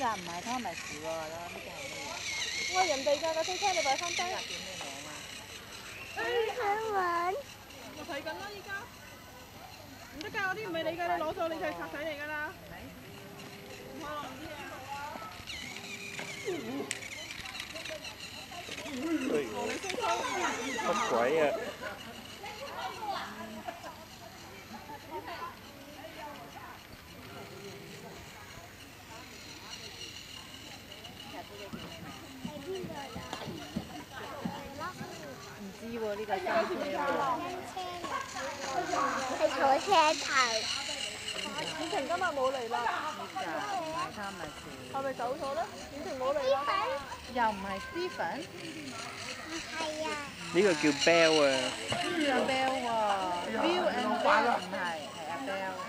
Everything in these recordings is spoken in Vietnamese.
呢架唔系汤米士喎，呢架系咩嘢？喂，人哋架架车车你摆翻低。呢架叫咩名啊？想玩。我睇紧啦，依家。唔得㗎，嗰啲唔系你㗎，你攞咗你就系贼仔嚟㗎啦。唔开落唔知啊。乜鬼啊！ 喎，呢个新车喎。系坐车头。婉晴今日冇嚟啦，呢架唔系汤米士，系咪走咗咧？婉晴冇嚟啦。又唔系 Stephen，唔系啊，呢个叫 Bell 啊！呢个 Bell 喎，Bill and Bell 唔系，系阿 Bell。Bell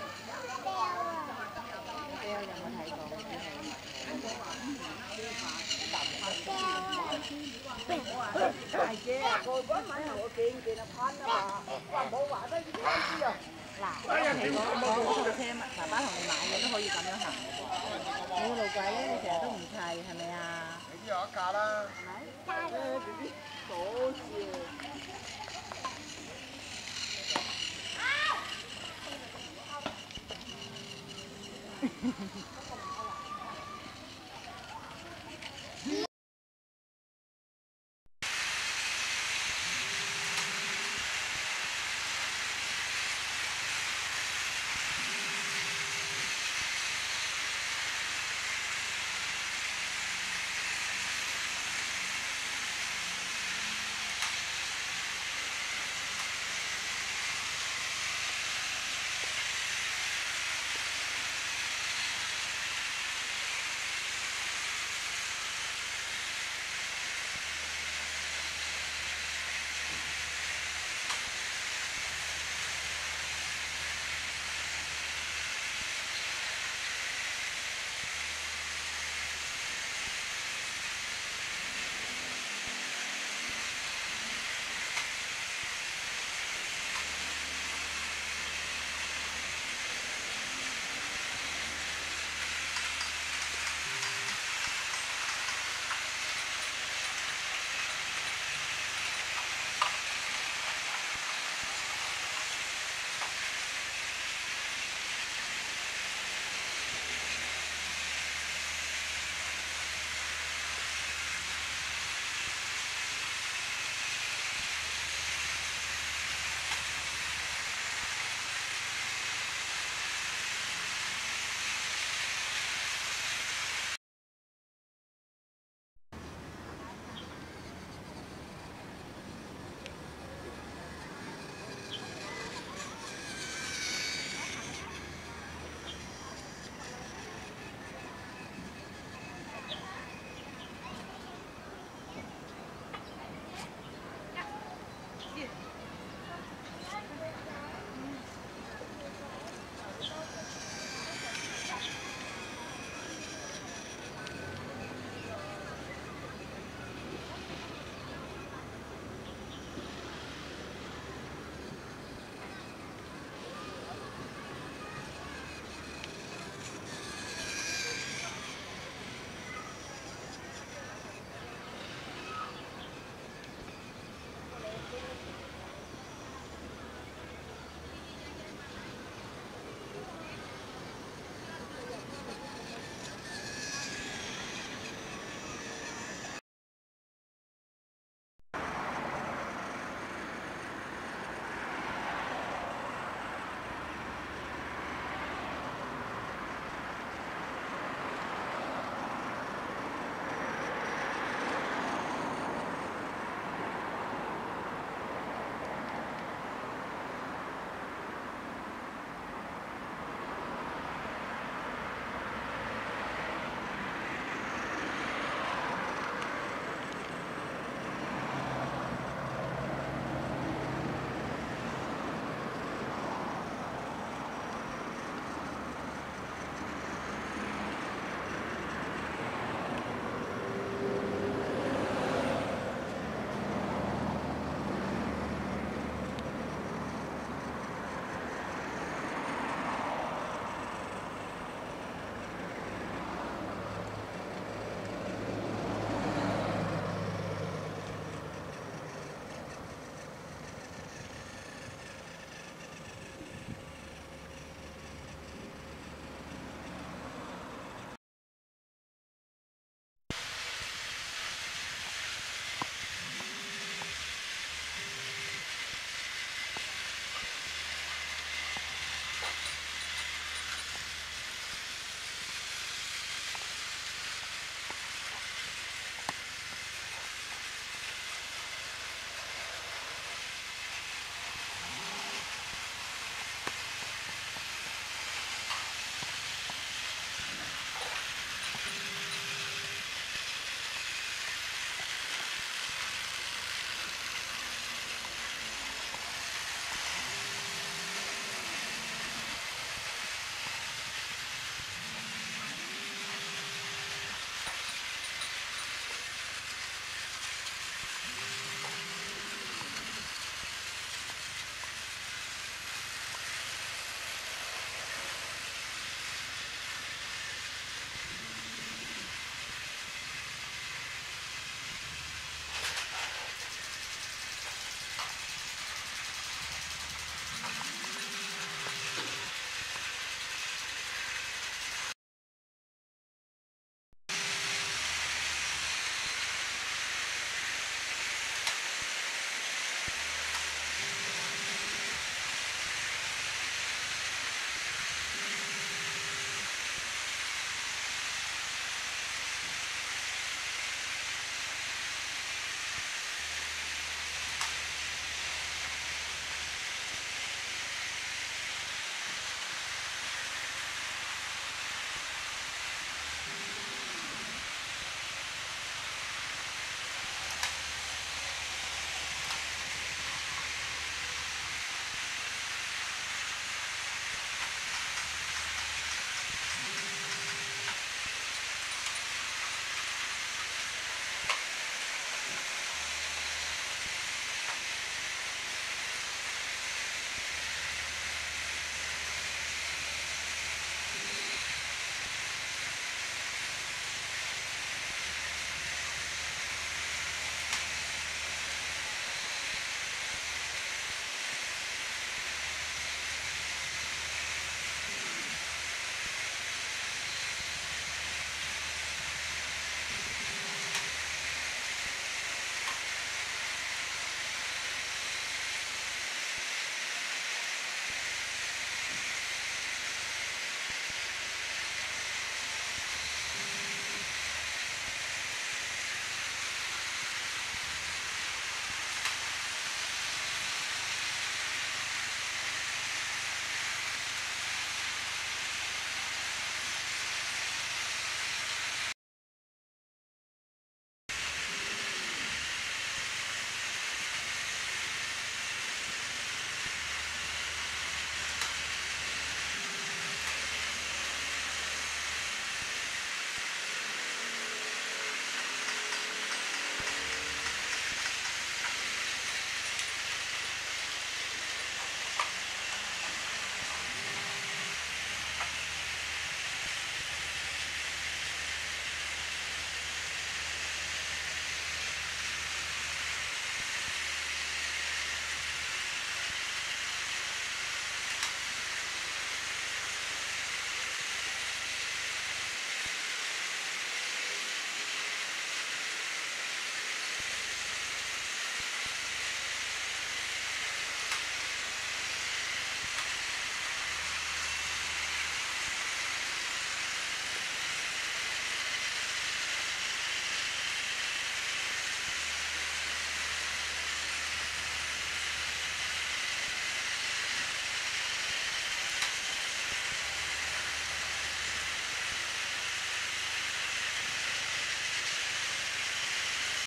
嗱，因為我我我部車爸爸同你買嘢都可以咁樣行。你個路軌咧，你成日都唔砌，係咪啊？你知我一架啦。係咪？加啦，B B，好笑。Hehehehe